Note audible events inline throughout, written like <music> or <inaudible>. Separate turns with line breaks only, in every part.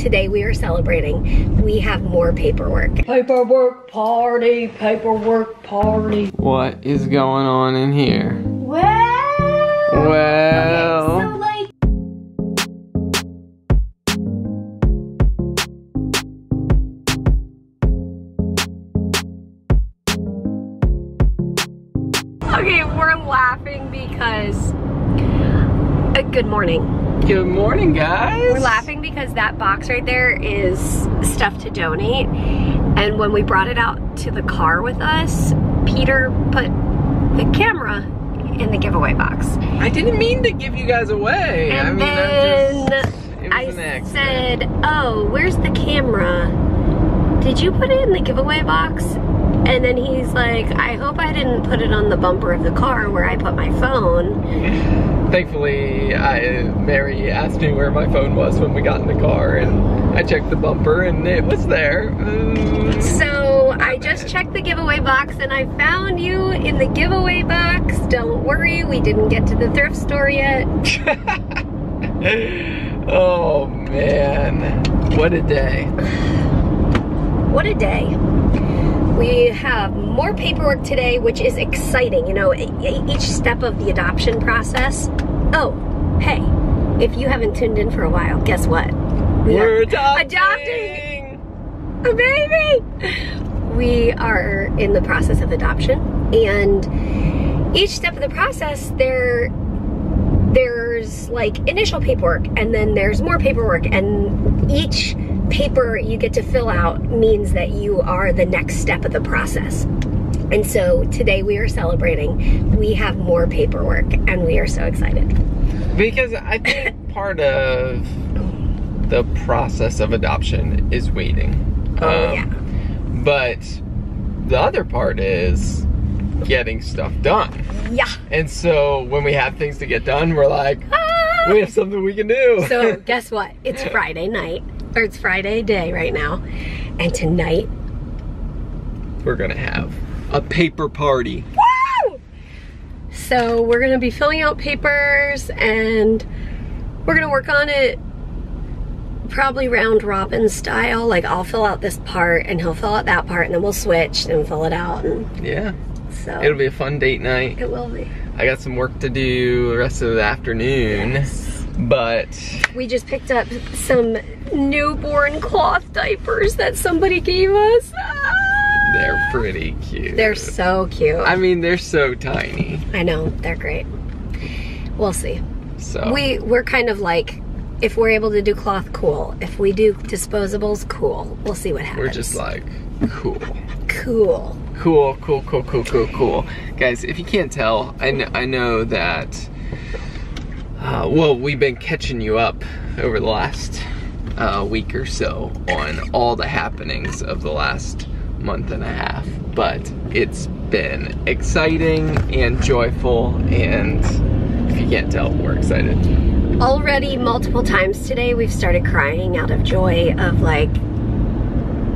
today we are celebrating. We have more paperwork.
Paperwork party, paperwork party.
What is going on in here?
Well,
Well, Okay,
so like Okay, we're laughing because uh, good morning.
Good morning, guys.
We're laughing because that box right there is stuff to donate. And when we brought it out to the car with us, Peter put the camera in the giveaway box.
I didn't mean to give you guys away.
And
I mean,
then
I'm just, it was
I said, Oh, where's the camera? Did you put it in the giveaway box? And then he's like, I hope I didn't put it on the bumper of the car where I put my phone. <laughs>
Thankfully, I, Mary asked me where my phone was when we got in the car, and I checked the bumper, and it was there.
So I just checked the giveaway box and I found you in the giveaway box. Don't worry, we didn't get to the thrift store yet. <laughs>
oh man, what a day!
What a day. We have more paperwork today, which is exciting. You know, each step of the adoption process. Oh, hey, if you haven't tuned in for a while, guess what? We
We're
are
adopting.
adopting a baby. We are in the process of adoption, and each step of the process, there, there's like initial paperwork, and then there's more paperwork, and each paper you get to fill out means that you are the next step of the process. And so today we are celebrating. We have more paperwork, and we are so excited.
Because I think <laughs> part of the process of adoption is waiting.
Oh, yeah.
But the other part is getting stuff done.
Yeah.
And so when we have things to get done, we're like,
Ah!
we have something we can do.
So <laughs> guess what? It's Friday night, or it's Friday day right now, and tonight
we're gonna have a paper party.
Woo! So we're gonna be filling out papers and we're gonna work on it probably round robin style. Like I'll fill out this part and he'll fill out that part and then we'll switch and fill it out and
Yeah,
so
it'll be a fun date night.
it will be.
I got some work to do the rest of the afternoon, but
We just picked up some newborn cloth diapers that somebody gave us. Ah!
they're pretty cute.
They're so cute.
I mean, they're so tiny.
I know, they're great. We'll see.
So
We we're kind of like if we're able to do cloth, cool. If we do disposables, cool. We'll see what happens.
we're just like, cool.
cool.
Cool, cool, cool, cool, cool, cool. Guys, if you can't tell, I know, I know that, uh, well, we've been catching you up over the last uh, week or so on all the happenings of the last month and a half. But it's been exciting and joyful, and if you can't tell, we're excited.
Already multiple times today we've started crying out of joy of like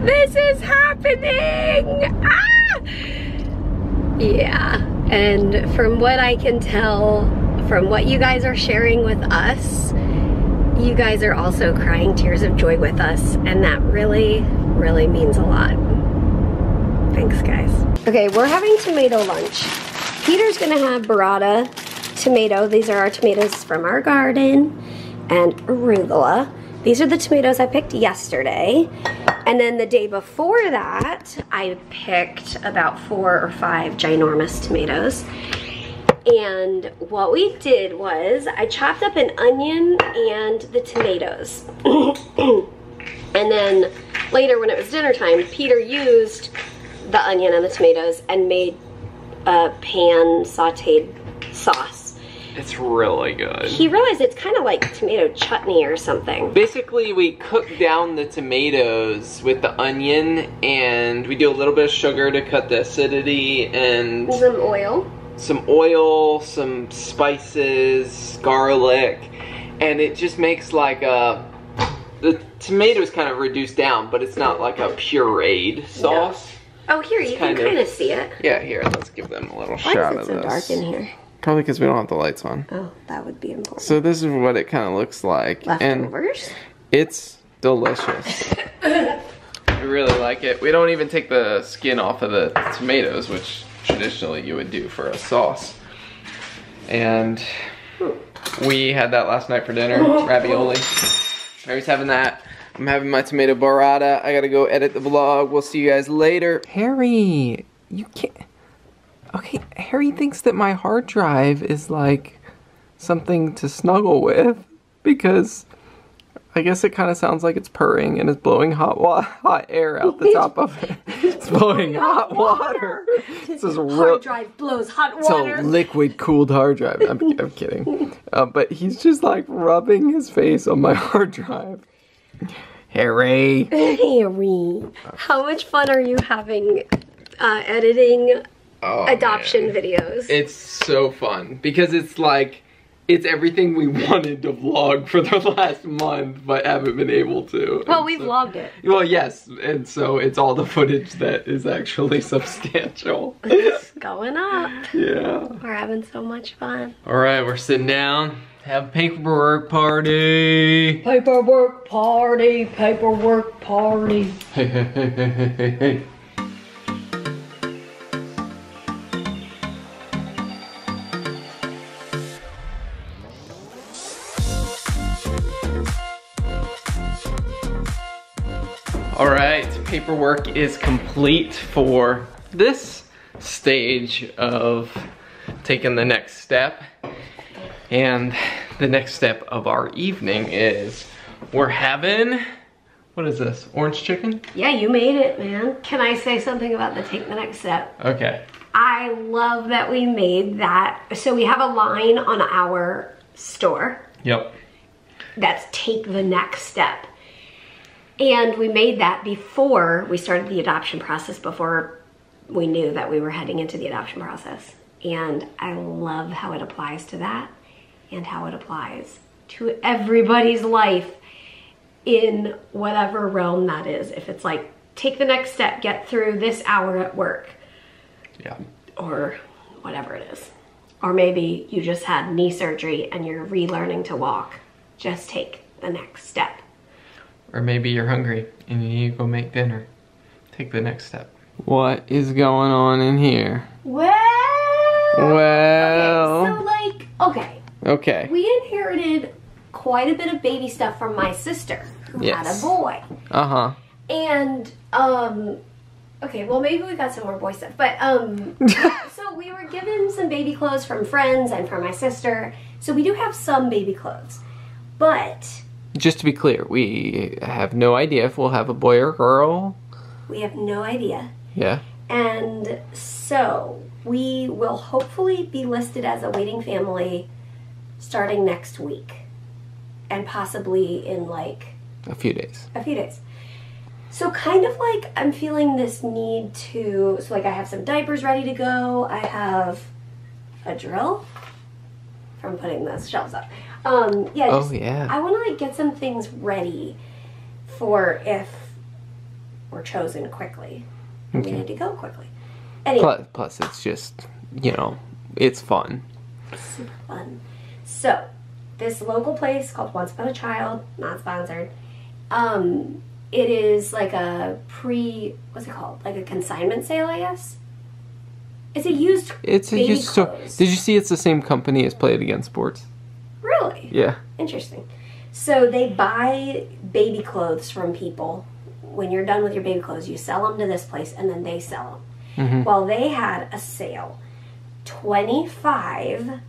this is happening. Ah! Yeah. And from what I can tell from what you guys are sharing with us, you guys are also crying tears of joy with us and that really really means a lot. Thanks guys. Okay, we're having tomato lunch. Peter's gonna have burrata tomato. These are our tomatoes from our garden and arugula. These are the tomatoes I picked yesterday. And then the day before that, I picked about four or five ginormous tomatoes. And what we did was I chopped up an onion and the tomatoes. <coughs> and then later when it was dinner time, Peter used the onion and the tomatoes and made a pan sauteed sauce.
It's really good.
He realized it's kind of like tomato chutney or something.
Basically, we cook down the tomatoes with the onion, and we do a little bit of sugar to cut the acidity, and
Some oil.
Some oil, some spices, garlic, and it just makes like a. The tomatoes kind of reduced down, but it's not like a pureed sauce.
Oh, here, you can
kind of-
kind of see it.
Yeah, here, let's give them a little
Why
shot
is it
of
so
this.
dark in here?
Probably because we don't have the lights on.
Oh, that would be important.
So this is what it kind of looks like, and it's delicious. <laughs> I really like it. We don't even take the skin off of the tomatoes, which traditionally you would do for a sauce. And we had that last night for dinner, <laughs> ravioli. Harry's having that. I'm having my tomato burrata. I gotta go edit the vlog. We'll see you guys later. Harry, you can't. Okay, Harry thinks that my hard drive is like something to snuggle with because I guess it kind of sounds like it's purring and it's blowing hot wa- hot air out the top of it. It's blowing <laughs> hot water. This is real.
Hard drive blows hot water.
It's a liquid cooled hard drive. I'm, I'm kidding. Uh, but he's just like rubbing his face on my <laughs> hard drive. Harry.
Harry, how much fun are you having uh, editing
Oh,
adoption
man.
videos?
It's so fun because it's like it's everything we <laughs> wanted to vlog for the last month, but haven't been able to.
well,
And
we
so-
vlogged it.
Well, yes, and so it's all the footage that is actually <laughs> substantial.
It's going up.
yeah.
We're having so much fun.
All right, we're sitting down. Have a paperwork party.
Paperwork party, paperwork party.
Hey, hey, hey, hey, hey, hey, paperwork is complete for this stage of taking the next step. And the next step of our evening is we're having, what is this, orange chicken?
Yeah, you made it, man. Can I say something about the take the next step?
Okay.
I love that we made that. So we have a line on our store
Yep.
that's take the next step. And we made that before we started the adoption process, before we knew that we were heading into the adoption process. And I love how it applies to that and how it applies to everybody's life in whatever realm that is. If it's like, take the next step, get through this hour at work,
Yeah.
or whatever it is. Or maybe you just had knee surgery and you're relearning to walk. Just take the next step.
Or maybe you're hungry and you need to go make dinner. Take the next step. What is going on in here?
Well,
Well,
so like, okay,
okay.
we inherited quite a bit of baby stuff from my sister who had a boy.
Uh huh.
And um okay, well maybe we got some more boy stuff. But um <laughs> so we were given some baby clothes from friends and from my sister. So we do have some baby clothes. But
Just to be clear, we have no idea if we'll have a boy or girl.
we have no idea.
Yeah.
And so we will hopefully be listed as a waiting family starting next week. And possibly in like
A few days.
a few days. So kind of like I'm feeling this need to so like I have some diapers ready to go. I have a drill from putting those shelves up. Um yeah,
Oh, yeah.
I want to like get some things ready for if we're chosen quickly. and We need to go quickly. Anyway,
Plus, plus, it's just, you know, it's fun.
super fun. So, this local place called Once Upon a Child, not sponsored. Um, it is like a pre, what's it called? Like a consignment sale, I guess. It's a used.
It's a used store. Did you see it's the same company as Play It Again Sports?
Really
Yeah.
interesting. So they buy baby clothes from people. When you're done with your baby clothes, you sell them to this place, and then they sell them.
Mhm.
Well, they had a sale, twenty five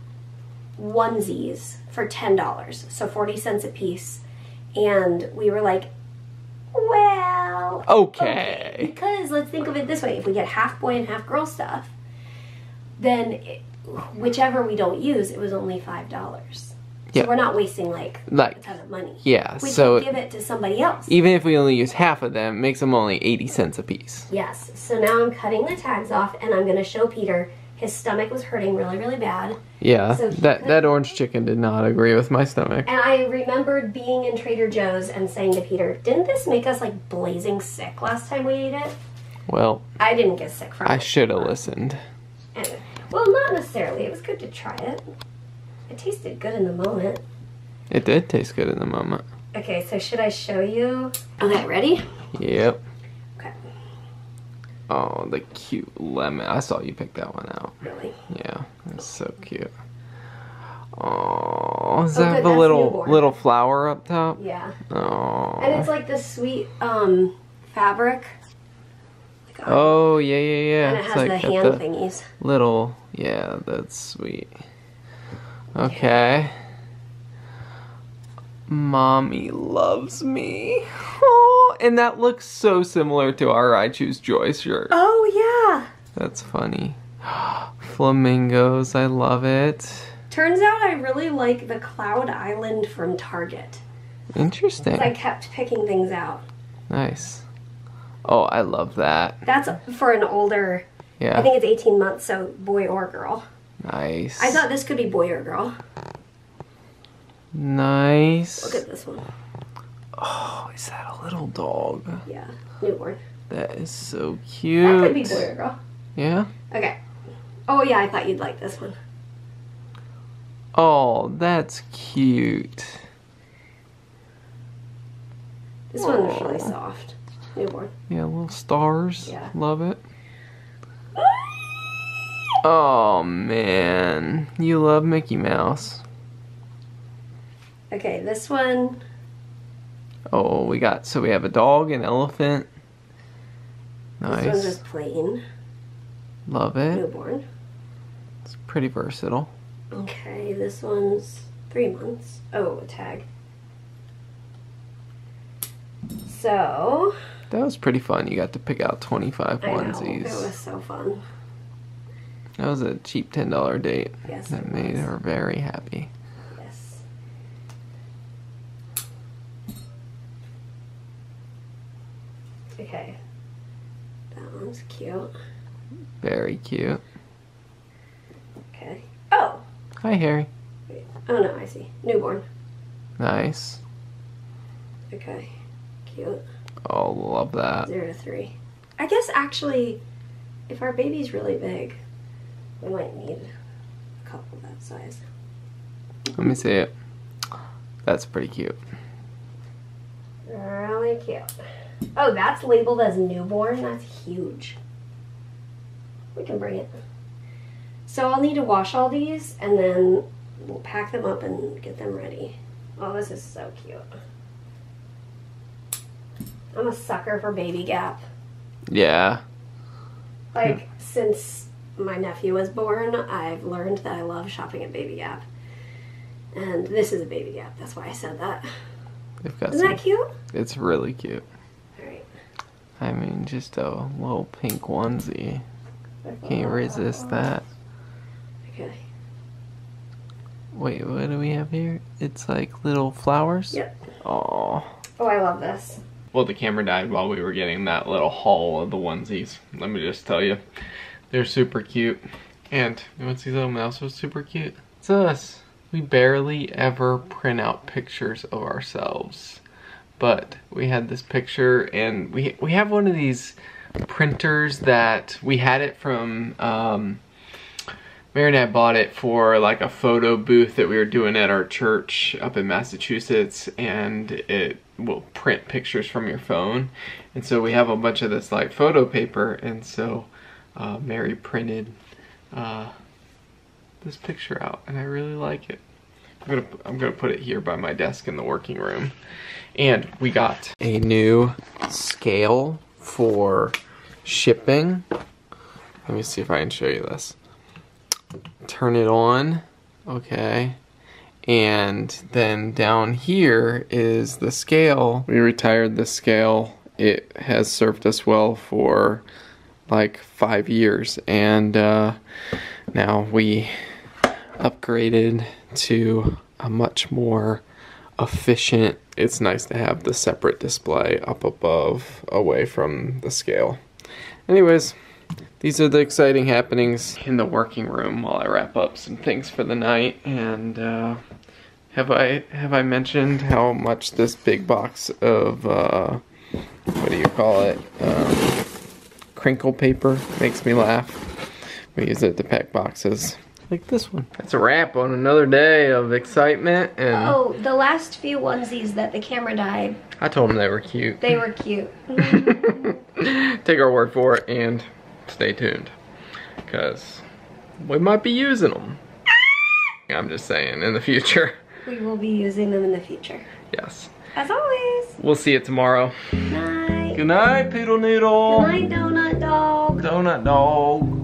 onesies for ten dollars, so forty cents a piece, and we were like, well,
Okay.
because let's think of it this way: if we get half boy and half girl stuff, then it, whichever we don't use, it was only five dollars. So
Yeah.
we're not wasting like
Like,
a ton of money.
yeah,
We
so
can give it to somebody else.
even if we only use half of them, it makes them only 80 cents a piece.
Yes. So now I'm cutting the tags off, and I'm going to show Peter. His stomach was hurting really, really bad.
Yeah,
So
that, that orange chicken did not agree with my stomach.
And I remembered being in Trader Joe's and saying to Peter, "Didn't this make us like blazing sick last time we ate it?"
Well,
I didn't get sick from
I
it.
I should have listened.
Anyway, well, not necessarily. It was good to try it. It tasted good in the moment.
It did taste good in the moment.
Okay, so should I show you? Okay, ready?
Yep.
Okay,
Oh, the cute lemon. I saw you pick that one out.
really.
Yeah, that's so cute. Oh, does
Oh,
that
good,
have a little
newborn.
little flower up top?
Yeah.
Oh.
And it's like this sweet um fabric. Like,
Oh yeah yeah yeah.
and it
It's
has
like
the
got
hand
the
thingies.
little yeah. That's sweet. Okay. Mommy loves me. Oh, and that looks so similar to our I Choose Joy shirt.
Oh yeah.
That's funny. <gasps> Flamingos, I love it.
Turns out I really like the Cloud Island from Target.
Interesting.
I kept picking things out.
Nice. Oh, I love that.
That's for an older.
yeah.
I think it's 18 months, so boy or girl.
Nice.
I thought this could be boy or girl.
Nice.
Look at this one.
Oh, is that a little dog?
Yeah, newborn.
That is so cute.
That could be boy or girl.
Yeah.
Okay. Oh yeah, I thought you'd like this one.
Oh, that's cute.
This one's really soft. Newborn.
Yeah, little stars.
Yeah.
Love it. Oh man, you love Mickey Mouse.
Okay, this one.
Oh, we got so we have a dog, an elephant.
This one's
Nice.
just plain.
Love it.
Newborn.
It's pretty versatile.
Okay, this one's three months. Oh, a tag. So,
That was pretty fun. You got to pick out 25
I know,
onesies.
it was so fun.
That was a cheap $10 date.
Yes,
That made
was.
her very happy.
Yes. Okay. That one's cute.
Very cute.
Okay. Oh!
Hi, Harry.
Oh no, I see. Newborn.
Nice.
Okay. Cute.
Oh, love that.
Zero to three. I guess actually, if our baby's really big, we might need a couple that size.
Let me see it. That's pretty cute.
Really cute. Oh, that's labeled as newborn. That's huge. We can bring it. So I'll need to wash all these and then we'll pack them up and get them ready. Oh, this is so cute. I'm a sucker for Baby Gap.
Yeah.
Like, since my nephew was born, I've learned that I love shopping at Baby Gap. And this is a Baby Gap. That's why I said that.
They've got
Isn't
some.
that cute?
It's really cute.
Alright.
I mean, just a little pink onesie. Can't resist that.
Okay.
Wait, what do we have here? It's like little flowers?
Yep.
Aww.
Oh, I love this.
Well, the camera died while we were getting that little haul of the onesies. Let me just tell you, they're super cute. And you want to see something else was super cute? It's us. We barely ever print out pictures of ourselves. But we had this picture and we, we have one of these printers that we had it from, um, Marinette bought it for like a photo booth that we were doing at our church up in Massachusetts and it will print pictures from your phone. And so we have a bunch of this like photo paper and so uh, Mary printed uh, this picture out and I really like it. I'm gonna, I'm gonna put it here by my desk in the working room. And we got a new scale for shipping. Let me see if I can show you this turn it on okay and then down here is the scale we retired the scale it has served us well for like five years and uh, now we upgraded to a much more efficient it's nice to have the separate display up above away from the scale anyways these are the exciting happenings in the working room while I wrap up some things for the night. And uh, have I have I mentioned how much this big box of uh, what do you call it? Um, crinkle paper makes me laugh. We use it to pack boxes. like this one. That's a wrap on another day of excitement and
Oh, the last few onesies that the camera died,
I told them they were cute.
they were cute. <laughs> <laughs>
Take our word for it and stay tuned. Because we might be using them. <laughs> I'm just saying, in the future.
we will be using them in the future.
Yes.
As always.
We'll see you tomorrow.
Night.
Good night, Poodle Noodle.
Good night, donut dog.
Donut Dog.